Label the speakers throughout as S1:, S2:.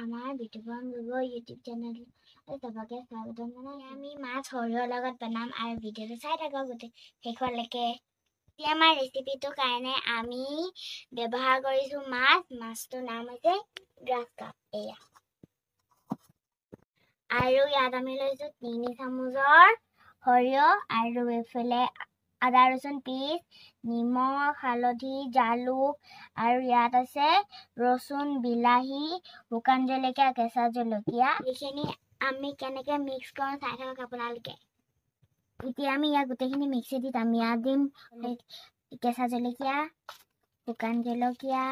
S1: আমাৰ Bitupan Gogoi YouTube channel চবকে স্বাগতম জনাই আমি মাছ সৰিয়হৰ লগত বনাম আৰু ভিডিঅ'টো চাই থাকক গোটেই শেষলৈকে। এতিয়া আমাৰ ৰেচিপিটোৰ কাৰণে আমি ব্যৱহাৰ কৰিছোঁ মাছ। মাছটোৰ নাম হৈছে গ্ৰাছ কাপ এয়া। আৰু ইয়াত আমি লৈছোঁ তিনি চামুচৰ সৰিয়হ আৰু এইফালে আদা ৰচুন পিচ নিমখ হালধি জালুক আৰু ইয়াত আছে ৰচুন বিলাহী শুকান জলকীয়া কেঁচা জলকীয়া। এইখিনি আমি কেনেকৈ মিক্স কৰোঁ চাই থাকক আপোনালোকে। এতিয়া আমি ইয়াত গোটেইখিনি মিক্সিত আমি ইয়াত দিম কেঁচা জলকীয়া শুকান জলকীয়া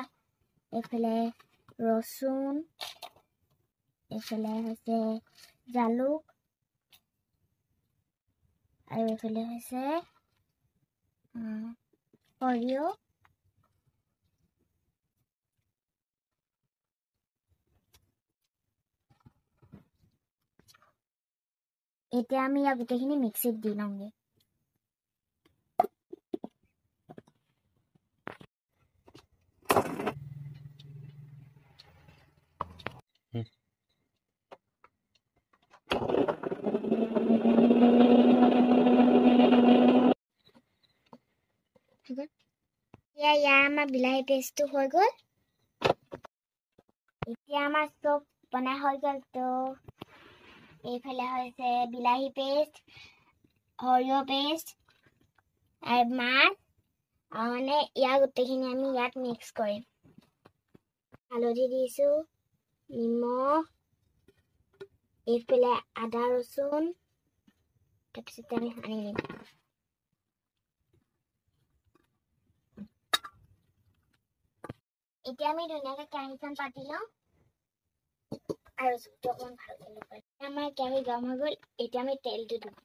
S1: এইফালে ৰচুন এইফালে হৈছে জালুক আৰু এইফালে হৈছে সৰিয়হ এতিয়া আমি ইয়াক গোটেইখিনি মিক্সিত এতিয়া ইয়াৰ আমাৰ বিলাহী পেষ্টটো হৈ গ'ল। এতিয়া আমাৰ চব বনাই হৈ গ'ল। তো এইফালে হৈছে বিলাহী পেষ্ট সৰিয়হ পেষ্ট আৰু মাছ। মানে ইয়াৰ গোটেইখিনি আমি ইয়াত মিক্স কৰিম। হালধি দিছোঁ নিমখ এইফালে আদা ৰচুন। তাৰপিছতে আমি সানি দিম। এতিয়া আমি ধুনীয়াকৈ কেৰাহীখন পাতি লওঁ। আৰু জুইটো অকণমান ভালকৈ লগাই আমাৰ কেৰাহী গৰম হৈ গ'ল এতিয়া আমি তেলটো দিম।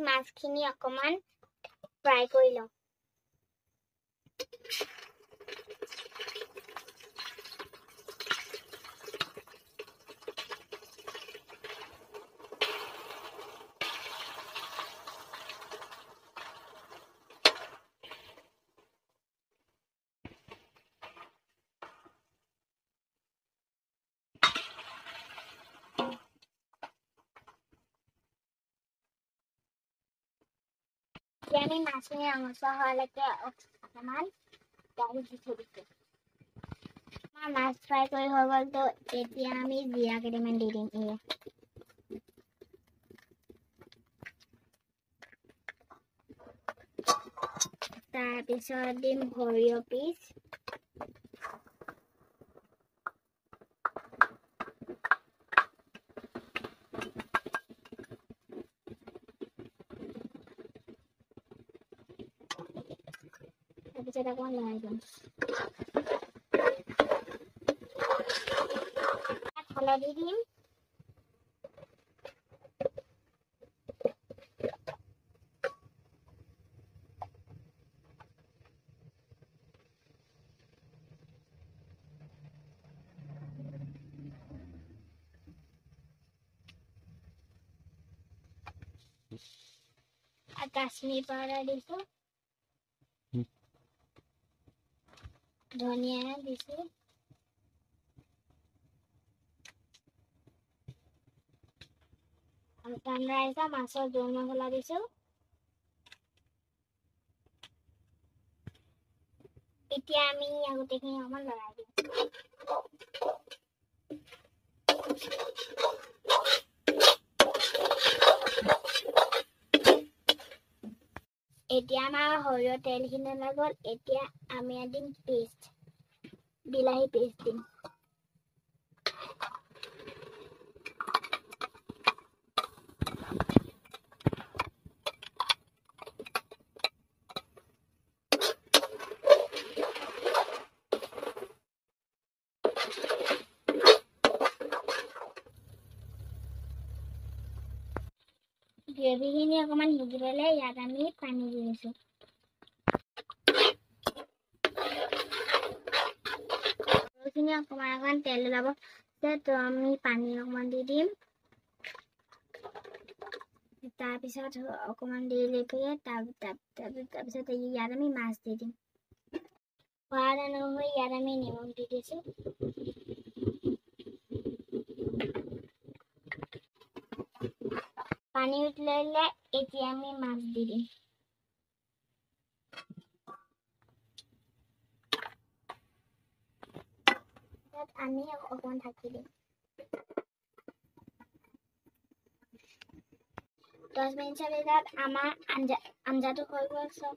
S1: মাছখিনি অকণমান ফ্ৰাই কৰি লওঁ। মাছ ফ্ৰাই কৰি হৈ গ'ল তো এতিয়া আমি জিৰা কেইটামান দি দিম এয়া তাৰপিছত দিম সৰিয়হ পিচ তাৰপিছত অকণমান লৰাই দিম হালধি দিম কাশ্মীৰ পাউডাৰ দিছোঁ ধনিয়া দিছোঁ। টানৰাইজা মাছৰ জোল মছলা দিছোঁ এতিয়া আমি গোটেইখিনি অকণমান লৰাই দিম। এতিয়া আমাৰ সৰিয়হ তেলখিনি ওলাই গ'ল। এতিয়া আমি দিম পেষ্ট বিলাহী পেষ্ট দিম গ্ৰেভিখিনি অকণমান সিজিবলৈ ইয়াত আমি পানী দি দিছোঁ খিনি অকণমান অকণমান তেল ওলাব তো আমি পানী অকণমান দি দিম। তাৰপিছত অকণমান দেৰি লৈ পেলাই তাৰপিছত ইয়াত আমি মাছ দি দিম। সোৱাদ অনুসৰি ইয়াত আমি নিমখ দি দিছোঁ। পানী উতলিলে এতিয়া আমি মাছ দি দিম। তাত আমি অকণমান ঢাকি দিম দহ মিনিটৰ পিছত আমাৰ আঞ্জা আঞ্জাটো হৈ গ'ল চব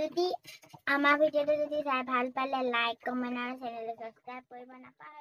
S1: যদি আমাৰ ভিডিঅ'টো যদি চাই ভাল পালে লাইক কমেণ্ট আৰু চেনেলটো ছাবস্ক্ৰাইব কৰিব নাপাহৰিব।